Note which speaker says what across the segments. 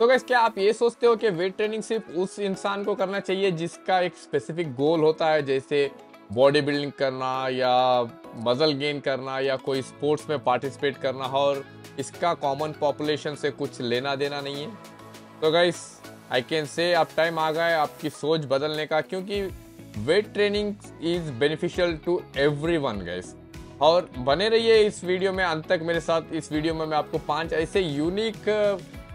Speaker 1: तो गैस क्या आप ये सोचते हो कि वेट ट्रेनिंग सिर्फ़ उस इंसान को करना चाहिए जिसका एक स्पेसिफिक गोल होता है, जैसे बॉडी बिल्डिंग करना या मजल गेन करना या कोई स्पोर्ट्स में पार्टिसिपेट करना, और इसका कॉमन पॉपुलेशन से कुछ लेना देना नहीं है? तो गाइस आई कैन से अब टाइम आ है आपकी सोच बदलने का, क्योंकि weight training is beneficial to everyone और बने रहिए इस वीडियो में, अंत तक मेरे साथ इस वीडियो में मैं आपको पाँच ऐसे यूनिक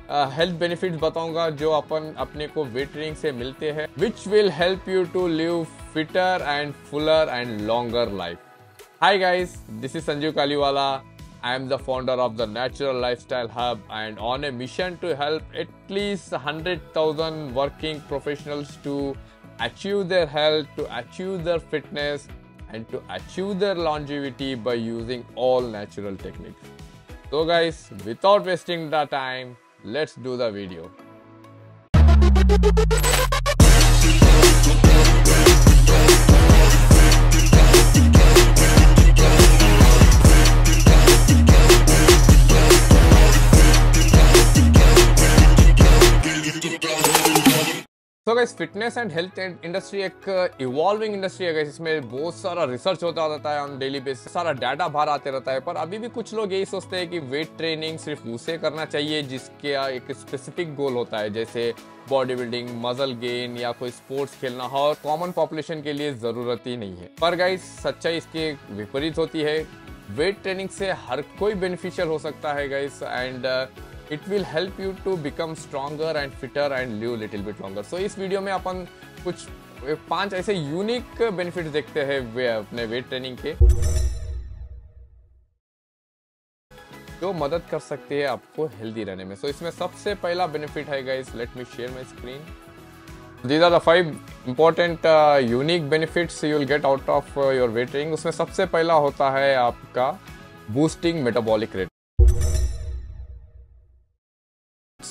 Speaker 1: हेल्थ बेनिफिट्स बताऊँगा जो अपन अपने को वेटरिंग से मिलते हैं which will help you to live fitter and fuller and longer life hi guys this is Sanjeev Kaliwala I am the founder of the natural lifestyle hub and on a mission to help at least hundred thousand working professionals to achieve their health to achieve their fitness and to achieve their longevity by using all natural techniques तो guys without wasting the time let's do the video. तो guys fitness and health industry एक evolving industry है इसमें बहुत सारा research होता रहता है ऑन डेली बेसिस सारा डाटा बाहर आते रहता है, पर अभी भी कुछ लोग यही सोचते हैं कि वेट ट्रेनिंग सिर्फ़ उसे करना चाहिए जिसके एक स्पेसिफिक गोल होता है, जैसे बॉडी बिल्डिंग मजल गेन या कोई स्पोर्ट्स खेलना, हो कॉमन पॉपुलेशन के लिए ज़रूरत ही नहीं है। पर गाइस सच्चाई इसके विपरीत होती है वेट ट्रेनिंग से हर कोई बेनिफिशियल हो सकता है guys and it will help you to become stronger and fitter and live little bit longer so इस वीडियो में अपन कुछ पाँच ऐसे यूनिक बेनिफिट देखते हैं वे अपने वेट ट्रेनिंग के। जो मदद कर सकते हैं आपको हेल्दी रहने में। सो so, इसमें सबसे पहला बेनिफिट है guys let me share my screen these are the five important unique benefits you will get out of your weight training उसमें सबसे पहला होता है आपका बूस्टिंग मेटाबॉलिक रेट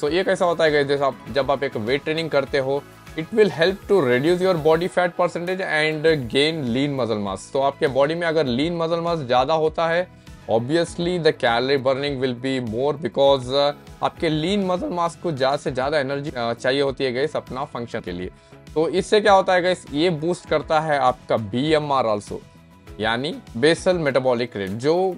Speaker 1: सो ये कैसा होता है जैसे आप जब आप एक वेट ट्रेनिंग करते हो it will help to reduce your body fat percentage and gain lean muscle mass तो आपके बॉडी में अगर लीन मसल मास ज़्यादा होता है obviously the calorie burning will be more because आपके लीन मसल मास को ज़्यादा से ज़्यादा एनर्जी uh, चाहिए होती है गैस अपना फ़ंक्शन के लिए। तो इससे क्या होता है गैस ये बूस्ट करता है आपका बी एम आर ऑल्सो यानी बेसल मेटाबॉलिक रेट जो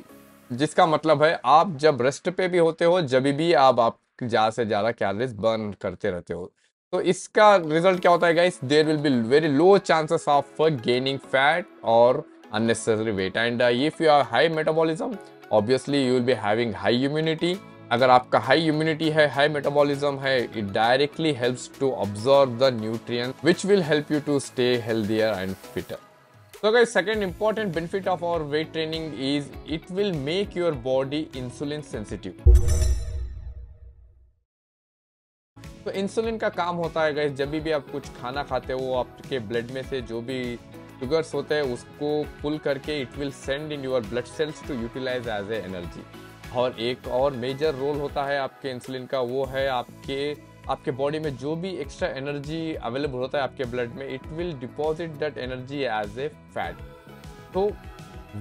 Speaker 1: जिसका मतलब है आप जब रेस्ट पे भी होते हो जब भी आप, आप ज़्यादा से ज़्यादा कैलरीज बर्न करते रहते हो। तो इसका रिज़ल्ट क्या होता है guys there will be very low chances of gaining fat और unnecessary weight and if you are high metabolism obviously you will be having high immunity अगर आपका हाई इम्यूनिटी है हाई मेटाबॉलिज्म है it directly helps to observe the nutrients which will help you to stay healthier and fitter तो guys second important benefit of our weight training is it will make your body insulin sensitive insulin का काम होता है guys जब भी आप कुछ खाना खाते हो, आपके ब्लड में से जो भी शुगर्स होते हैं, उसको पुल करके it will send in your blood cells to utilise as a energy और एक और मेजर रोल होता है आपके इंसुलिन का, वो है आपके आपके बॉडी में जो भी एक्स्ट्रा एनर्जी अवेलेबल होता है आपके ब्लड में it will deposit that energy as a fat तो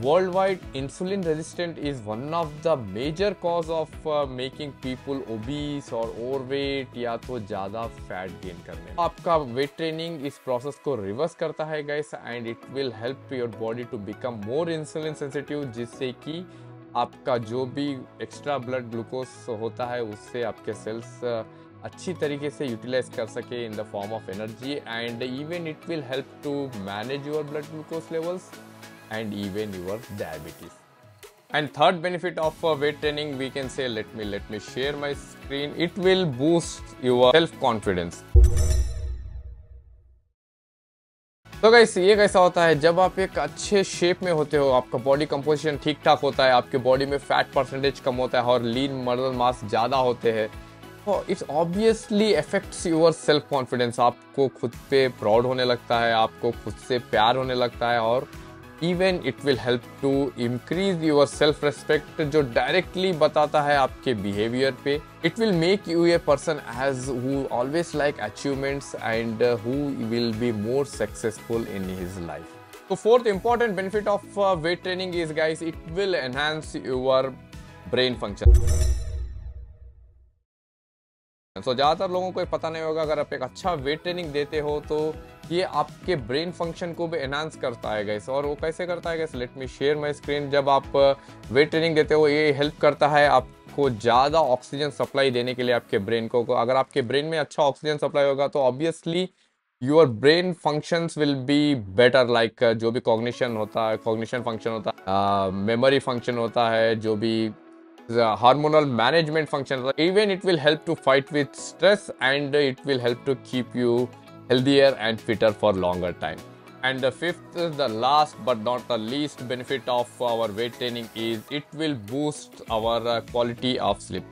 Speaker 1: Worldwide, insulin resistant is one of the major cause of uh, making people obese or overweight या तो ज़्यादा फैट गेन करने आपका वेट ट्रेनिंग इस प्रोसेस को रिवर्स करता है guys and it will help your body to become more insulin sensitive जिससे कि आपका जो भी एक्स्ट्रा ब्लड ग्लूकोज होता है उससे आपके सेल्स uh, अच्छी तरीके से यूटिलाइज कर सके in the form of energy and even it will help to manage your blood glucose levels and even your diabetes. And third benefit of uh, weight training we can say let me let me share my screen. It will boost your self confidence तो guys ये कैसा होता है? जब आप एक अच्छे shape में होते हो आपका बॉडी कंपोजिशन ठीक ठाक होता है आपके बॉडी में फैट परसेंटेज कम होता है और लीन मर्दल मास ज़्यादा होते हैं तो it's obviously affects your self confidence आपको खुद पे प्राउड होने लगता है आपको खुद से प्यार होने लगता है और even it will help to increase your self respect जो डायरेक्टली बताता है आपके बिहेवियर पे it will make you a person as who always like achievements and who will be more successful in his life तो fourth important benefit of weight training is is it will will enhance brain function. So ज़्यादातर लोगों को पता नहीं होगा अगर आप एक अच्छा वेट ट्रेनिंग देते हो तो ये आपके ब्रेन फ़ंक्शन को भी एनहांस करता है गैस और वो कैसे करता है guys let me share my screen जब आप वेट ट्रेनिंग देते हो ये हेल्प करता है आपको ज़्यादा ऑक्सीजन सप्लाई देने के लिए आपके ब्रेन को। अगर आपके ब्रेन में अच्छा ऑक्सीजन सप्लाई होगा तो obviously your brain functions will be better like जो भी कॉग्निशन होता है कॉग्निशन फ़ंक्शन होता है मेमोरी uh, फ़ंक्शन होता है जो भी hormonal management function even it will help to fight with stress and it will help to keep you healthier and fitter for longer time. And the fifth the last but not the least benefit of our weight training is it will boost our uh, quality of sleep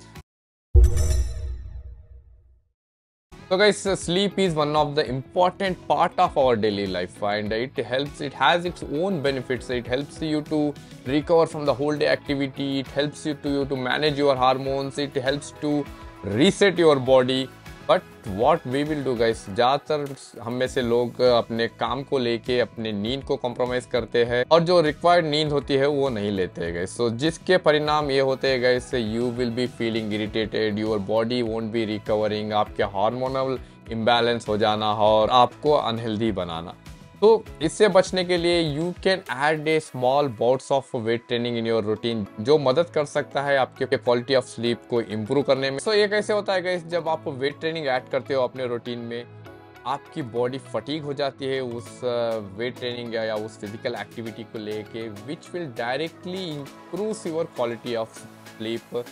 Speaker 1: So guys, uh, sleep is one of the important part of our daily life and it helps, it has its own benefits. It helps you to recover from the whole day activity. It helps you to, you to manage your hormones. It helps to reset your body but what we will do guys ज़्यादातर हम में से लोग अपने काम को लेके, अपने नींद को कॉम्प्रोमाइज़ करते हैं और जो रिक्वायर्ड नींद होती है, वो नहीं लेते हैं गाइस सो जिसके परिणाम ये होते हैं guys you will be feeling irritated your body won't be recovering आपके हार्मोनल इम्बैलेंस हो जाना और आपको अनहेल्दी बनाना। तो इससे बचने के लिए you can add a small bouts of weight training in your routine जो मदद कर सकता है आपके क्वालिटी ऑफ़ स्लीप को इम्प्रूव करने में। सो so, ये कैसे होता है जब आप वेट ट्रेनिंग ऐड करते हो अपने रूटीन में आपकी बॉडी फटीक हो जाती है उस वेट ट्रेनिंग या, उस फ़िज़िकल एक्टिविटी को लेके which will directly improve your quality of sleep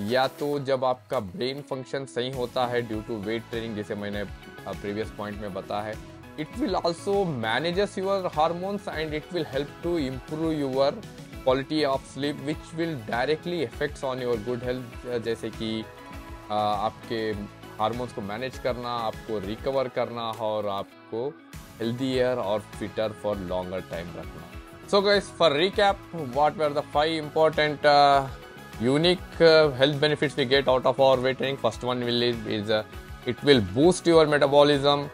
Speaker 1: या तो जब आपका ब्रेन फ़ंक्शन सही होता है ड्यू टू वेट ट्रेनिंग जैसे मैंने प्रीवियस पॉइंट में बताया है it will also manages your hormones and it will help to improve your quality of sleep which will directly affects on your good health जैसे कि आपके हार्मोन्स को manage करना आपको रिकवर करना और आपको हेल्दियर और फिटर फॉर लॉन्गर टाइम रखना so guys for recap what were the five important uh, unique uh, health benefits we get out of our weight training first one will is, is uh, it will boost your metabolism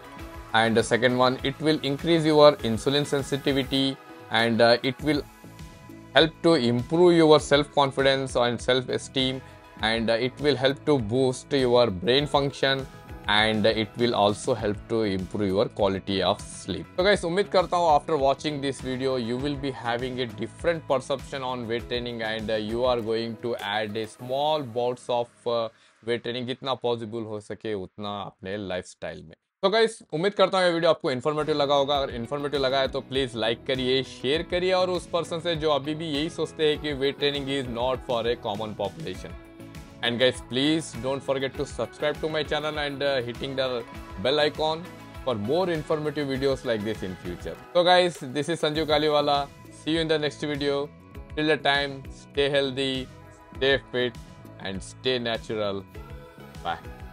Speaker 1: and the second one it will increase your insulin sensitivity and uh, it will help to improve your self confidence and self esteem and uh, it will help to boost your brain function and it will also help to improve your quality of sleep. So guys, umid karta hu after watching this video, you will be having a different perception on weight training and uh, you are going to add a small bouts of uh, weight training जितना possible हो सके उतना अपने lifestyle में तो guys उम्मीद करता हूँ ये वीडियो आपको इन्फॉर्मेटिव लगा होगा। अगर इन्फॉर्मेटिव लगा है तो प्लीज़ लाइक करिए शेयर करिए और उस पर्सन से जो अभी भी यही सोचते हैं कि weight training is not for a common population and guys please don't forget to subscribe to my channel and hitting the bell icon for more informative videos like this in future तो guys this is Sanju Kaliwala see you in the next video till the time stay healthy stay fit and stay natural bye